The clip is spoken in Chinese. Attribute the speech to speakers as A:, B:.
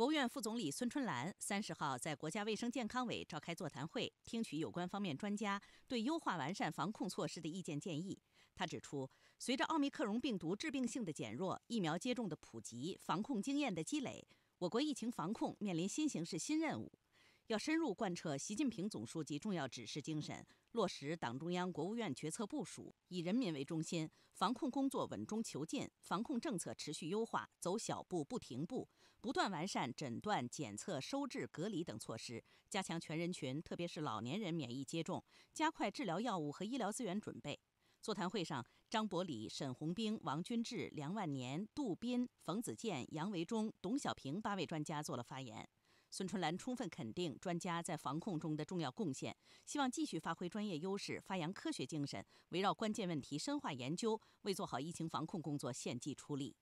A: 国务院副总理孙春兰三十号在国家卫生健康委召开座谈会，听取有关方面专家对优化完善防控措施的意见建议。他指出，随着奥密克戎病毒致病性的减弱、疫苗接种的普及、防控经验的积累，我国疫情防控面临新形势、新任务。要深入贯彻习近平总书记重要指示精神，落实党中央、国务院决策部署，以人民为中心，防控工作稳中求进，防控政策持续优化，走小步不停步，不断完善诊断、检测、收治、隔离等措施，加强全人群，特别是老年人免疫接种，加快治疗药物和医疗资源准备。座谈会上，张伯礼、沈红兵、王军志、梁万年、杜斌、冯子健、杨维忠、董小平八位专家做了发言。孙春兰充分肯定专家在防控中的重要贡献，希望继续发挥专业优势，发扬科学精神，围绕关键问题深化研究，为做好疫情防控工作献计出力。